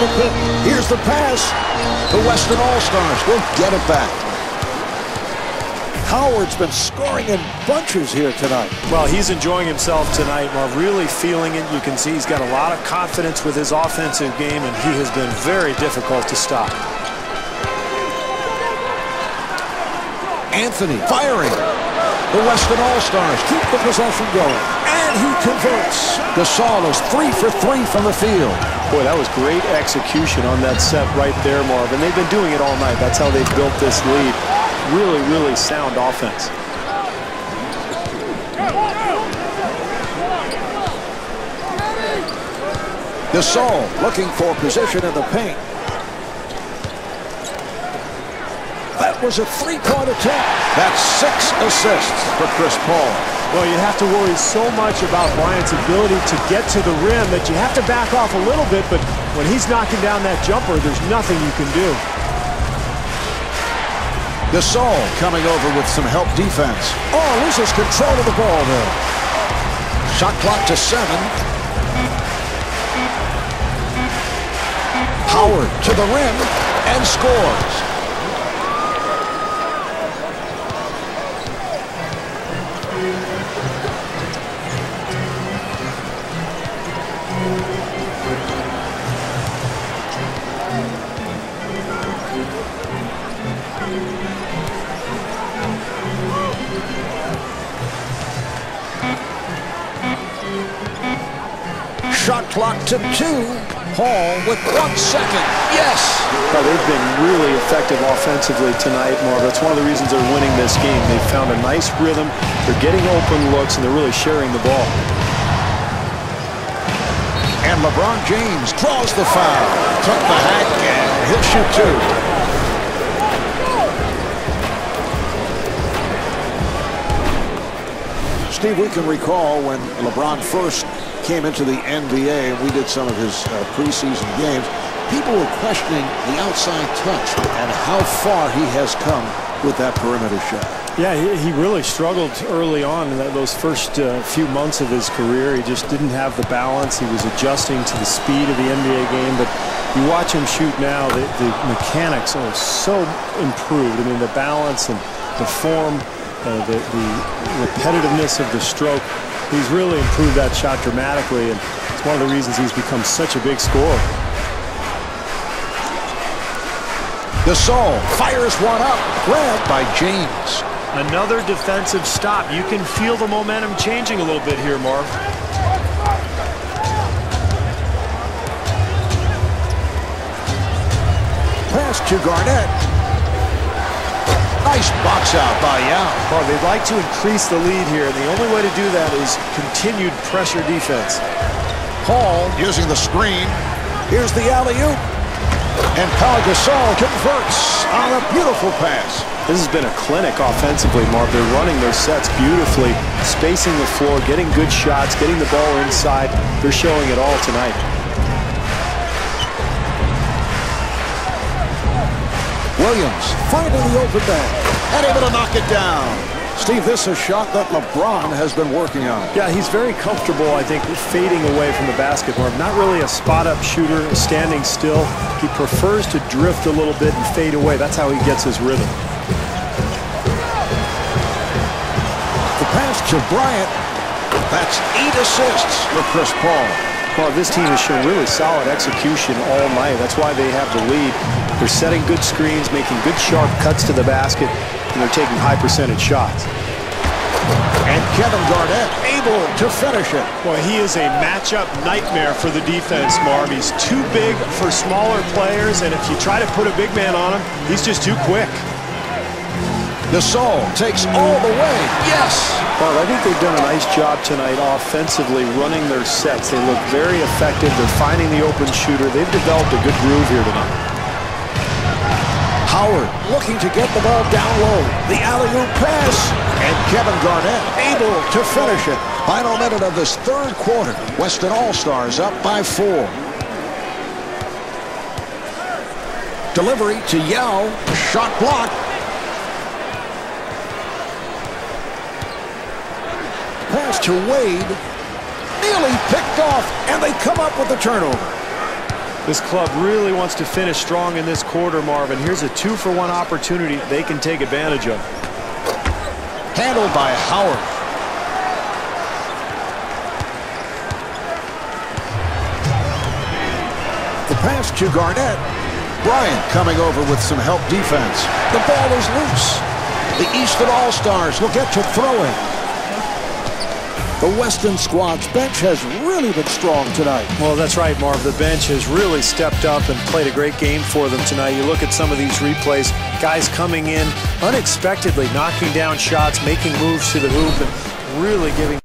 the pit. Here's the pass. The Western All-Stars will get it back. Howard's been scoring in bunches here tonight. Well, he's enjoying himself tonight. While really feeling it. You can see he's got a lot of confidence with his offensive game, and he has been very difficult to stop. Anthony firing. The Western All-Stars keep the possession going. And he converts. Gasol is three for three from the field. Boy, that was great execution on that set right there, Marvin. They've been doing it all night. That's how they've built this lead. Really, really sound offense. Gasol looking for position in the paint. That was a three-point attack. That's six assists for Chris Paul. Well, you have to worry so much about Bryant's ability to get to the rim that you have to back off a little bit, but when he's knocking down that jumper, there's nothing you can do. Gasol coming over with some help defense. Oh, loses control of the ball there. Shot clock to seven. Howard to the rim and scores. Clock to two. Paul with one second. Yes. Well, they've been really effective offensively tonight, Marv. That's one of the reasons they're winning this game. They've found a nice rhythm. They're getting open looks, and they're really sharing the ball. And LeBron James draws the foul. Took the hack, and he'll shoot two. Steve, we can recall when LeBron first came into the NBA and we did some of his uh, preseason games, people were questioning the outside touch and how far he has come with that perimeter shot. Yeah, he, he really struggled early on in those first uh, few months of his career. He just didn't have the balance. He was adjusting to the speed of the NBA game. But you watch him shoot now, the, the mechanics are so improved. I mean, the balance and the form, uh, the, the repetitiveness of the stroke. He's really improved that shot dramatically, and it's one of the reasons he's become such a big scorer. Gasol fires one up, grabbed by James. Another defensive stop. You can feel the momentum changing a little bit here, Marv. Pass to Garnett. Nice box out by Yao. Well, they'd like to increase the lead here, and the only way to do that is continued pressure defense. Paul using the screen. Here's the alley-oop. And Pau Gasol converts on a beautiful pass. This has been a clinic offensively, Marv. They're running their sets beautifully, spacing the floor, getting good shots, getting the ball inside. They're showing it all tonight. Williams finding the open man and able to knock it down. Steve, this is a shot that LeBron has been working on. Yeah, he's very comfortable, I think, fading away from the basket. Not really a spot-up shooter, standing still. He prefers to drift a little bit and fade away. That's how he gets his rhythm. The pass to Bryant. That's eight assists for Chris Paul. Well, this team has shown really solid execution all night. That's why they have the lead. They're setting good screens, making good sharp cuts to the basket, and they're taking high percentage shots. And Kevin Garnett able to finish it. Well, he is a matchup nightmare for the defense, Marv. He's too big for smaller players, and if you try to put a big man on him, he's just too quick. Gasol takes all the way. Yes. Well, I think they've done a nice job tonight offensively running their sets. They look very effective. They're finding the open shooter. They've developed a good groove here tonight. Howard looking to get the ball down low. The alley-oop pass. And Kevin Garnett able to finish it. Final minute of this third quarter. Western All-Stars up by four. Delivery to Yao. Shot blocked. Pass to Wade. Nearly picked off, and they come up with the turnover. This club really wants to finish strong in this quarter, Marvin. Here's a two-for-one opportunity they can take advantage of. Handled by Howard. The pass to Garnett. Bryant coming over with some help defense. The ball is loose. The Eastern All-Stars will get to throwing. The Western squad's bench has really been strong tonight. Well, that's right, Marv. The bench has really stepped up and played a great game for them tonight. You look at some of these replays, guys coming in unexpectedly, knocking down shots, making moves to the hoop, and really giving